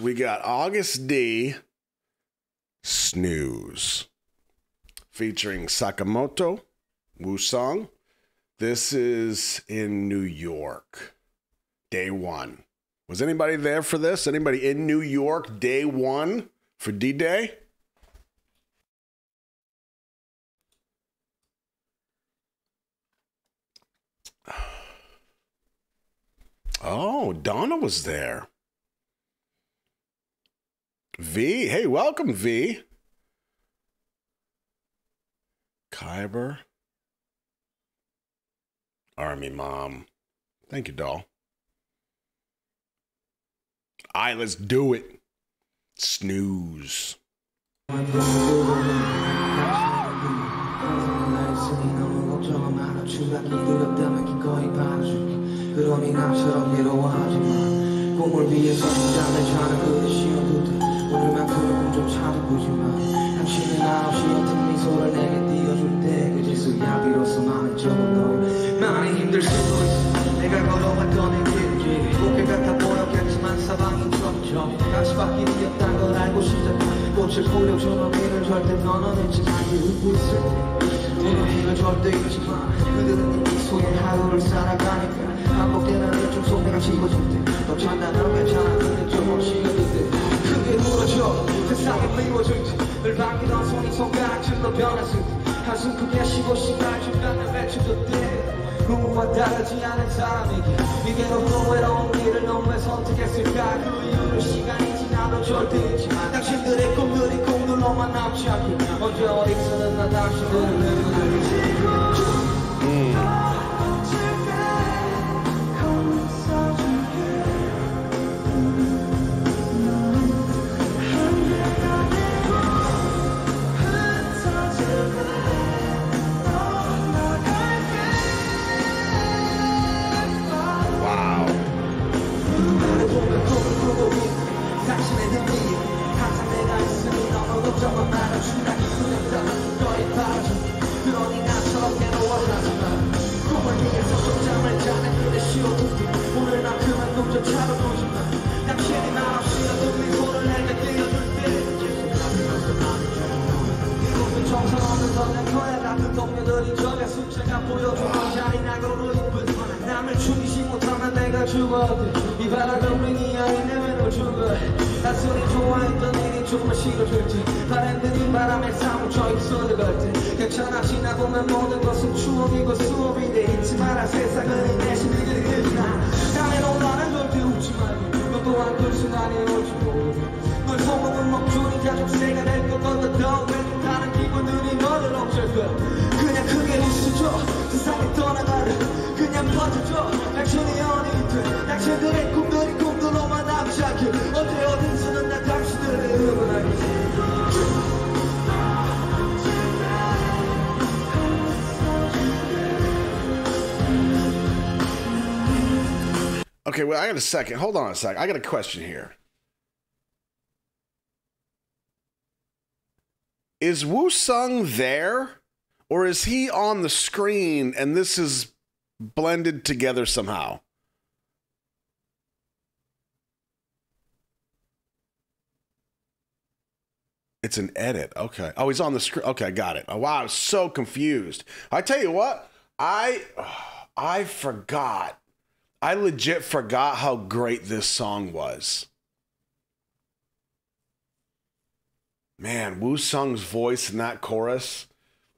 We got Agust D. Snooze. Featuring Sakamoto, Woosung. This is in New York. Day one. Was anybody there for this? Anybody in New York day one for D Day? Oh, Donna was there. V. Hey, welcome, V. Kyber. Army Mom. Thank you, doll. All right, let's do it. Snooze. 돼 오늘만큼은 좀 참아보지만 당신은 한없이 옅은 미소를 내게 띄워줄 때 그제서야 비로소 마음이 조금 더 많이 힘들 수도 있어. 내가 걸어왔던 이 길이 꽃게 같아 보였겠지만 사방이 점점 다시 바뀌는 였단 걸 알고 시작해 꽃을 보여줘 너희를 절대 너는 잊지 말게 웃고 있을 때 이걸 절대 잊지 마. 그들은 이 미소의 하루를 살아가니까 반복되는 일중 소리가 지워질 때너 찬다면 괜찮아. 근데 조금 쉬어도 돼 크게 물어줘 세상에 미워질지 늘 반기던 손이 손가락질로 때 한숨 크게 쉬고 시간 중간에 맺혀도 돼. 누구와 다르지 않은 사람에게 이게로도 외로운 길을 넌왜 선택했을까? 그 이유를 시간이 지나도 절대 잊지 마. 당신들의 꿈들이 꿈들로만 남지 않게 언제 어디서든 난 당신들을 꿈을 위해서 좀 잠을 자는 그대 쉬어도 돼 오늘만큼은 꿈좀 참아보지 마 당신이 말 없이 어떤 미소를 내게 띄워줄 때 이곳은 정성 없는 너는 거야 같은 동료들이 저게 숫자가 보여주는 잔인하고로 이쁜 남을 죽이지 못하면 내가 죽어도 이 바라던 링이 아닌 내면을 죽어 낯설이 좋아했던 일이 정말 싫어질지 괜찮아 지나보면 모든 것은 추억이고 수업이 돼 잊지 마라 세상은 내 심리를 긁나 남의 논란은 절대 웃지 말고 너 또한 그 순간이 올지 모르고 널 소문은 먹주니 가족새가 될것 같아 왜또 다른 기분들이 너를 없앨 거야 그냥 크게 웃어줘. 세상에 떠나가려 그냥 퍼져줘. 당신이 돼 당신들의 꿈 Okay, well, I got a second. Hold on a sec. I got a question here. Is Woosung there? Or is he on the screen and this is blended together somehow? It's an edit. Okay. Oh, he's on the screen. Okay, I got it. Oh, wow, I was so confused. I tell you what, I I forgot. I legit forgot how great this song was. Man, Woosung's voice in that chorus.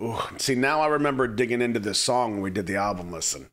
Ooh, see, now I remember digging into this song when we did the album listen.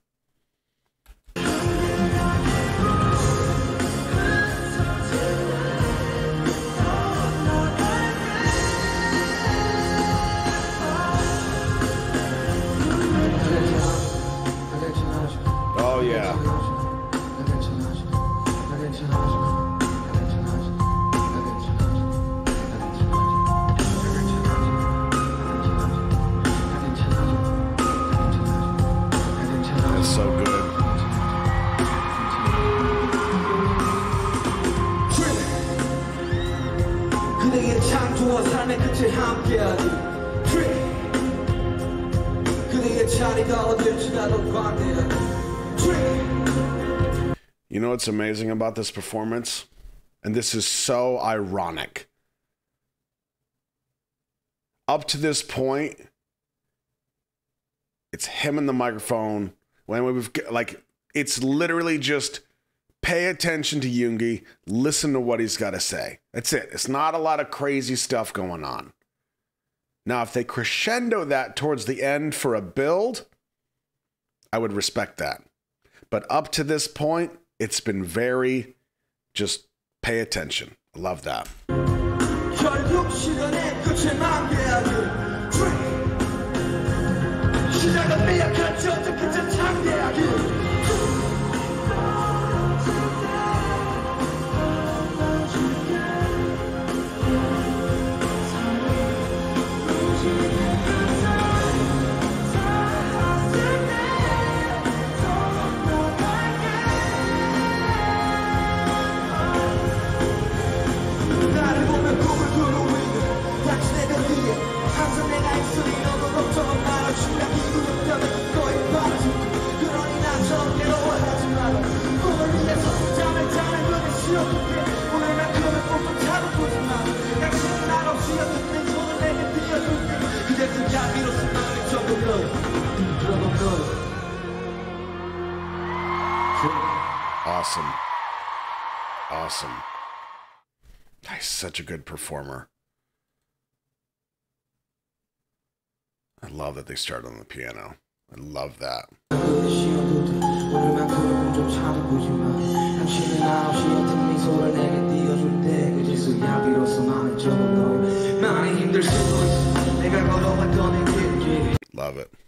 그대의 창조와 삶의 끝을 함께하리 그대의 자리가 어딜지라도 관대하리 You know what's amazing about this performance? And this is so ironic. Up to this point, it's him and the microphone. When we've got- like, it's literally just pay attention to Yoongi, listen to what he's got to say. That's it. It's not a lot of crazy stuff going on. Now, if they crescendo that towards the end for a build, I would respect that. But up to this point, it's been very just pay attention. I love that. Awesome. Awesome. He's such a good performer. I love that they start on the piano. I love that. Love it.